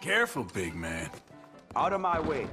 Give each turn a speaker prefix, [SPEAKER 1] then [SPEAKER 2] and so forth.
[SPEAKER 1] Careful, big man.
[SPEAKER 2] Out of my way.